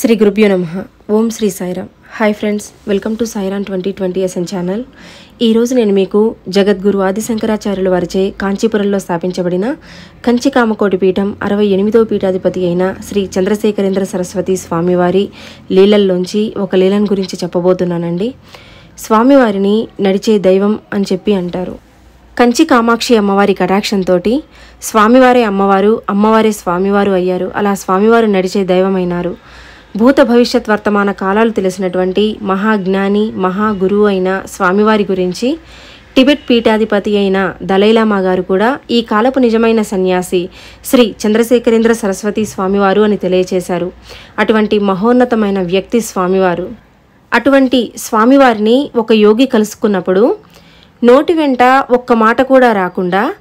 శ్రీ గురుభ్యో నమ. ఓం Shri Sairam hi friends welcome to Sairam twenty twenty SN channel ఈరోజు నేను మీకు జగద్గురు ఆదిశంకరాచార్యుల వారిచే కాంచీపురంలో స్థాపించబడిన కంచి కామకోటి పీఠం అరవై ఎనిమిదవ పీఠాధిపతి అయిన శ్రీ చంద్రశేఖరేంద్ర సరస్వతి స్వామివారి లీలల్లోంచి ఒక లీలను గురించి చెప్పబోతున్నానండి. స్వామివారిని నడిచే దైవం అని చెప్పి అంటారు. కంచి కామాక్షి అమ్మవారి కటాక్షంతో స్వామివారే అమ్మవారు అమ్మవారే స్వామివారు అయ్యారు. అలా స్వామివారు నడిచే దైవమైనారు. భూత భవిష్యత్ వర్తమాన కాలాలు తెలిసినటువంటి మహాజ్ఞాని మహాగురువు అయిన స్వామివారి గురించి టిబెట్ పీఠాధిపతి అయిన దలైలామా గారు కూడా ఈ కాలపు నిజమైన సన్యాసి శ్రీ చంద్రశేఖరేంద్ర సరస్వతి స్వామివారు అని తెలియచేశారు. అటువంటి మహోన్నతమైన వ్యక్తి స్వామివారు. అటువంటి స్వామివారిని ఒక యోగి కలుసుకున్నప్పుడు నోటి వెంట ఒక్క మాట కూడా రాకుండా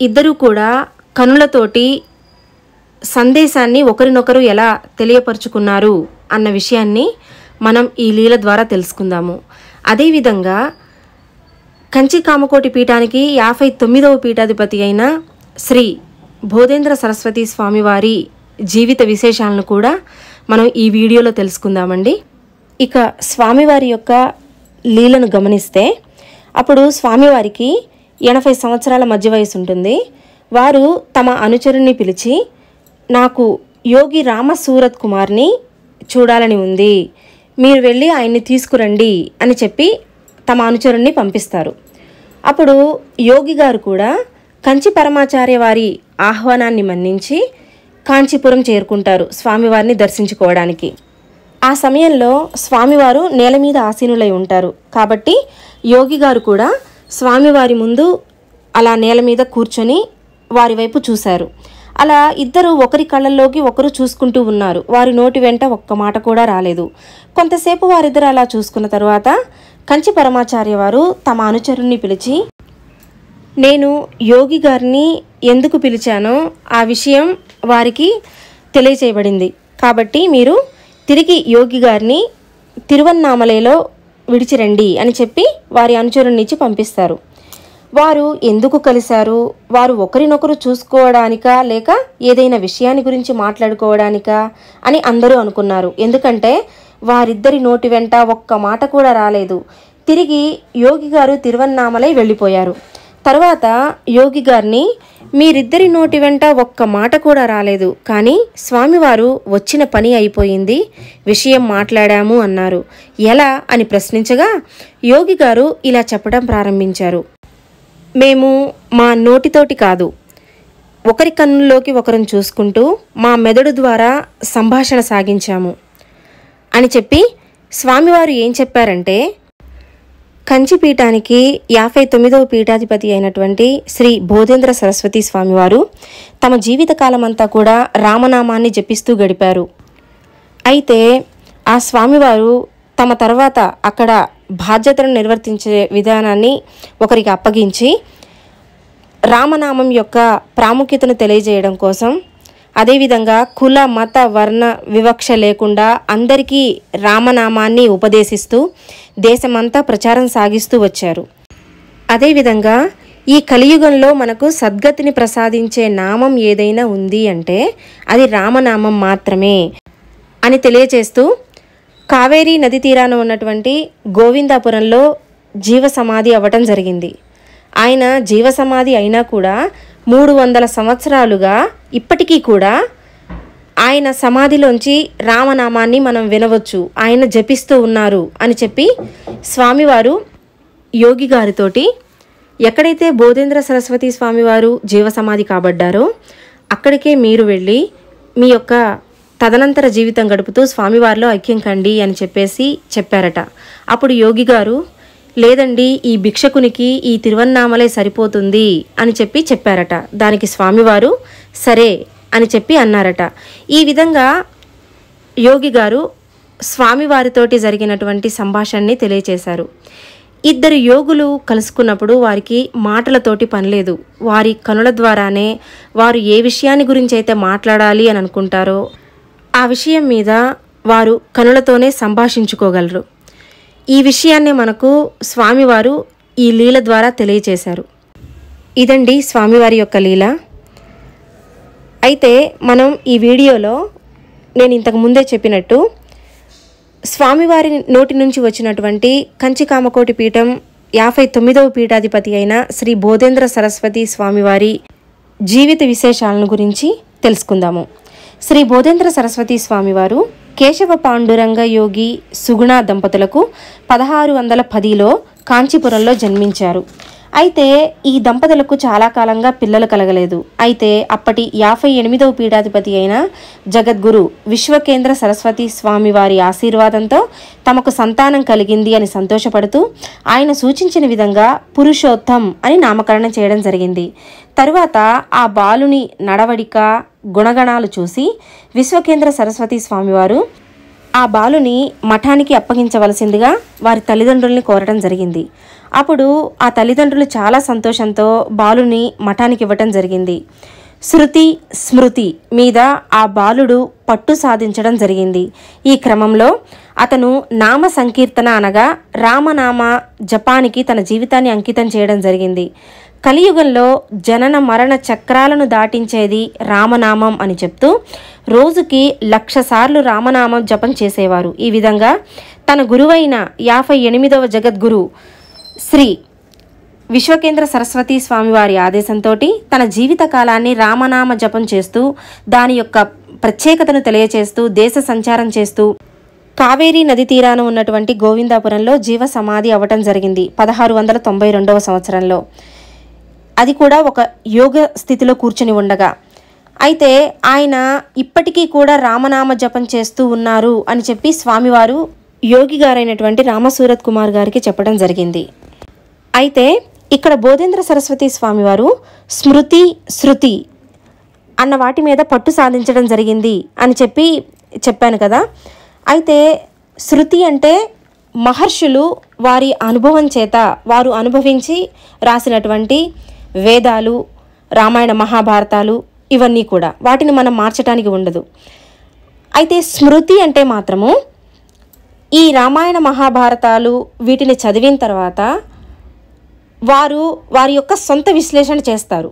ఇద్దరూ కూడా కనులతోటి సందేశాన్ని ఒకరినొకరు ఎలా తెలియపరుచుకున్నారు అన్న విషయాన్ని మనం ఈ లీల ద్వారా తెలుసుకుందాము. అదేవిధంగా కంచి కామకోటి పీఠానికి యాభై తొమ్మిదవ పీఠాధిపతి అయిన శ్రీ బోధేంద్ర సరస్వతి స్వామివారి జీవిత విశేషాలను కూడా మనం ఈ వీడియోలో తెలుసుకుందామండి. ఇక స్వామివారి యొక్క లీలను గమనిస్తే అప్పుడు స్వామివారికి ఎనభై సంవత్సరాల మధ్య వయసు ఉంటుంది. వారు తమ అనుచరుణ్ణి పిలిచి నాకు యోగి రామ సూరత్ కుమార్ని చూడాలని ఉంది. మీరు వెళ్ళి ఆయన్ని తీసుకురండి అని చెప్పి తమ అనుచరుణ్ణి పంపిస్తారు. అప్పుడు యోగి గారు కూడా కంచి పరమాచార్య వారి ఆహ్వానాన్ని మన్నించి కాంచీపురం చేరుకుంటారు స్వామివారిని దర్శించుకోవడానికి. ఆ సమయంలో స్వామివారు నేల మీద ఆసీనులై ఉంటారు. కాబట్టి యోగి గారు కూడా స్వామివారి ముందు అలా నేల మీద కూర్చొని వారి వైపు చూశారు. అలా ఇద్దరు ఒకరి కళ్ళల్లోకి ఒకరు చూసుకుంటూ ఉన్నారు. వారి నోటి వెంట ఒక్క మాట కూడా రాలేదు. కొంతసేపు వారిద్దరు అలా చూసుకున్న తర్వాత కంచి పరమాచార్య వారు తమ అనుచరుణ్ణి పిలిచి నేను యోగి గారిని ఎందుకు పిలిచానో ఆ విషయం వారికి తెలియచేయబడింది. కాబట్టి మీరు తిరిగి యోగి గారిని తిరువన్నామలలో విడిచిరండి అని చెప్పి వారి అనుచరుణ్ణిచ్చి పంపిస్తారు. వారు ఎందుకు కలిశారు? వారు ఒకరినొకరు చూసుకోవడానికా? లేక ఏదైనా విషయాన్ని గురించి మాట్లాడుకోవడానికా? అని అందరూ అనుకున్నారు. ఎందుకంటే వారిద్దరి నోటి వెంట ఒక్క మాట కూడా రాలేదు. తిరిగి యోగి గారు తిరువన్నామలై వెళ్ళిపోయారు. తర్వాత యోగి గారిని మీరిద్దరి నోటి వెంట ఒక్క మాట కూడా రాలేదు. కానీ స్వామివారు వచ్చిన పని అయిపోయింది. విషయం మాట్లాడాము అన్నారు. ఎలా? అని ప్రశ్నించగా యోగి గారు ఇలా చెప్పడం ప్రారంభించారు. మేము మా నోటితోటి కాదు. ఒకరి కన్నుల్లోకి ఒకరిని చూసుకుంటూ మా మెదడు ద్వారా సంభాషణ సాగించాము. అని చెప్పి స్వామివారు ఏం చెప్పారంటే కంచి పీఠానికి యాభై తొమ్మిదవ పీఠాధిపతి అయినటువంటి శ్రీ బోధేంద్ర సరస్వతి స్వామివారు తమ జీవితకాలమంతా కూడా రామనామాన్ని జపిస్తూ గడిపారు. అయితే ఆ స్వామివారు తమ తర్వాత అక్కడ బాధ్యతను నిర్వర్తించే విధానాన్ని ఒకరికి అప్పగించి రామనామం యొక్క ప్రాముఖ్యతను తెలియజేయడం కోసం అదేవిధంగా కుల మత వర్ణ వివక్ష లేకుండా అందరికీ రామనామాన్ని ఉపదేశిస్తూ దేశమంతా ప్రచారం సాగిస్తూ వచ్చారు. అదేవిధంగా ఈ కలియుగంలో మనకు సద్గతిని ప్రసాదించే నామం ఏదైనా ఉంది అంటే అది రామనామం మాత్రమే అని తెలియజేస్తూ కావేరీ నది తీరాన ఉన్నటువంటి గోవిందాపురంలో జీవ సమాధి అవ్వటం జరిగింది. ఆయన జీవ సమాధి అయినా కూడా మూడు వందల సంవత్సరాలుగా ఇప్పటికీ కూడా ఆయన సమాధిలోంచి రామనామాన్ని మనం వినవచ్చు. ఆయన జపిస్తూ ఉన్నారు అని చెప్పి స్వామివారు యోగి గారితోటి ఎక్కడైతే బోధేంద్ర సరస్వతి స్వామివారు జీవ సమాధి కాబడ్డారో అక్కడికే మీరు వెళ్ళి మీ యొక్క తదనంతర జీవితం గడుపుతూ స్వామివారిలో ఐక్యం కండి అని చెప్పేసి చెప్పారట. అప్పుడు యోగి గారు లేదండి ఈ భిక్షకునికి ఈ తిరువన్నామలే సరిపోతుంది అని చెప్పి చెప్పారట. దానికి స్వామివారు సరే అని చెప్పి అన్నారట. ఈ విధంగా యోగి గారు స్వామివారితోటి జరిగినటువంటి సంభాషణని తెలియచేశారు. ఇద్దరు యోగులు కలుసుకున్నప్పుడు వారికి మాటలతోటి పనిలేదు వారి కనుల ద్వారానే వారు ఏ విషయాన్ని గురించి అయితే మాట్లాడాలి అని అనుకుంటారో ఆ విషయం మీద వారు కనులతోనే సంభాషించుకోగలరు. ఈ విషయాన్ని మనకు స్వామివారు ఈ లీల ద్వారా తెలియచేశారు. ఇదండి స్వామివారి యొక్క లీల. అయితే మనం ఈ వీడియోలో నేను ఇంతకు ముందే చెప్పినట్టు స్వామివారి నోటి నుంచి వచ్చినటువంటి కంచికామకోటి పీఠం యాభై తొమ్మిదవ పీఠాధిపతి అయిన శ్రీ బోధేంద్ర సరస్వతి స్వామివారి జీవిత విశేషాలను గురించి తెలుసుకుందాము. శ్రీ బోధేంద్ర సరస్వతి స్వామివారు కేశవ పాండురంగ యోగి సుగుణ దంపతులకు పదహారు వందల పదిలో కాంచీపురంలో జన్మించారు. అయితే ఈ దంపతులకు చాలా కాలంగా పిల్లలు కలగలేదు. అయితే అప్పటి యాభై ఎనిమిదవ పీఠాధిపతి అయిన జగద్గురు విశ్వకేంద్ర సరస్వతి స్వామి వారి ఆశీర్వాదంతో తమకు సంతానం కలిగింది అని సంతోషపడుతూ ఆయన సూచించిన విధంగా పురుషోత్తం అని నామకరణం చేయడం జరిగింది. తరువాత ఆ బాలుని నడవడిక గుణగణాలు చూసి విశ్వకేంద్ర సరస్వతి స్వామివారు ఆ బాలుని మఠానికి అప్పగించవలసిందిగా వారి తల్లిదండ్రుల్ని కోరడం జరిగింది. అప్పుడు ఆ తల్లిదండ్రులు చాలా సంతోషంతో బాలుని మఠానికి ఇవ్వటం జరిగింది. శృతి స్మృతి మీద ఆ బాలుడు పట్టు సాధించడం జరిగింది. ఈ క్రమంలో అతను నామ సంకీర్తన అనగా రామనామ జపానికి తన జీవితాన్ని అంకితం చేయడం జరిగింది. కలియుగంలో జనన మరణ చక్రాలను దాటించేది రామనామం అని చెప్తూ రోజుకి లక్ష సార్లు రామనామం జపం చేసేవారు. ఈ విధంగా తన గురువైన యాభై ఎనిమిదవ జగద్గురు శ్రీ విశ్వకేంద్ర సరస్వతి స్వామివారి ఆదేశంతో తన జీవిత కాలాన్ని రామనామ జపం చేస్తూ దాని యొక్క ప్రత్యేకతను తెలియచేస్తూ దేశ సంచారం చేస్తూ కావేరీ నది తీరాన ఉన్నటువంటి గోవిందాపురంలో జీవ సమాధి అవ్వటం జరిగింది పదహారు వందల తొంభై రెండవ సంవత్సరంలో. అది కూడా ఒక యోగ స్థితిలో కూర్చుని ఉండగా. అయితే ఆయన ఇప్పటికీ కూడా రామనామ జపం చేస్తూ ఉన్నారు అని చెప్పి స్వామివారు యోగి గారైనటువంటి రామసూరత్ కుమార్ గారికి చెప్పడం జరిగింది. అయితే ఇక్కడ బోధేంద్ర సరస్వతి స్వామివారు స్మృతి శృతి అన్న వాటి మీద పట్టు సాధించడం జరిగింది అని చెప్పి చెప్పాను కదా. అయితే శృతి అంటే మహర్షులు వారి అనుభవం చేత వారు అనుభవించి రాసినటువంటి వేదాలు రామాయణ మహాభారతాలు ఇవన్నీ కూడా వాటిని మనం మార్చడానికి ఉండదు. అయితే స్మృతి అంటే మాత్రము ఈ రామాయణ మహాభారతాలు వీటిని చదివిన తర్వాత వారు వారి యొక్క సొంత విశ్లేషణ చేస్తారు.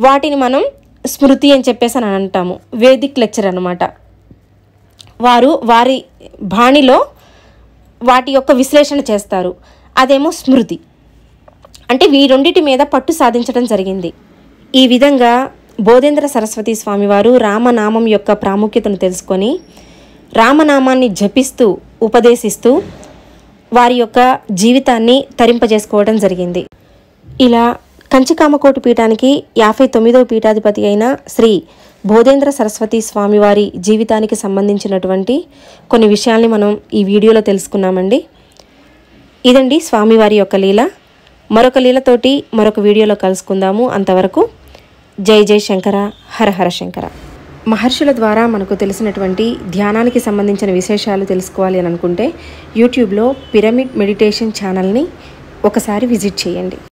వాటిని మనం స్మృతి అని చెప్పేసి అని అంటాము. వేదిక్ లెక్చర్ అనమాట వారు వారి బాణిలో వాటి యొక్క విశ్లేషణ చేస్తారు. అదేమో స్మృతి. అంటే వీ రెండిటి మీద పట్టు సాధించడం జరిగింది. ఈ విధంగా బోధేంద్ర సరస్వతి స్వామివారు రామనామం యొక్క ప్రాముఖ్యతను తెలుసుకొని రామనామాన్ని జపిస్తూ ఉపదేశిస్తూ వారి యొక్క జీవితాన్ని తరింపజేసుకోవడం జరిగింది. ఇలా కంచికామకోటి పీఠానికి యాభై తొమ్మిదవ పీఠాధిపతి అయిన శ్రీ బోధేంద్ర సరస్వతి స్వామివారి జీవితానికి సంబంధించినటువంటి కొన్ని విషయాల్ని మనం ఈ వీడియోలో తెలుసుకున్నామండి. ఇదండి స్వామివారి యొక్క లీల. మరొక లీలతోటి మరొక వీడియోలో కలుసుకుందాము. అంతవరకు జై జై శంకర హర హర శంకర. మహర్షుల ద్వారా మనకు తెలిసినటువంటి ధ్యానానికి సంబంధించిన విశేషాలు తెలుసుకోవాలి అని అనుకుంటే యూట్యూబ్లో పిరమిడ్ మెడిటేషన్ ఛానల్ని ఒకసారి విజిట్ చేయండి.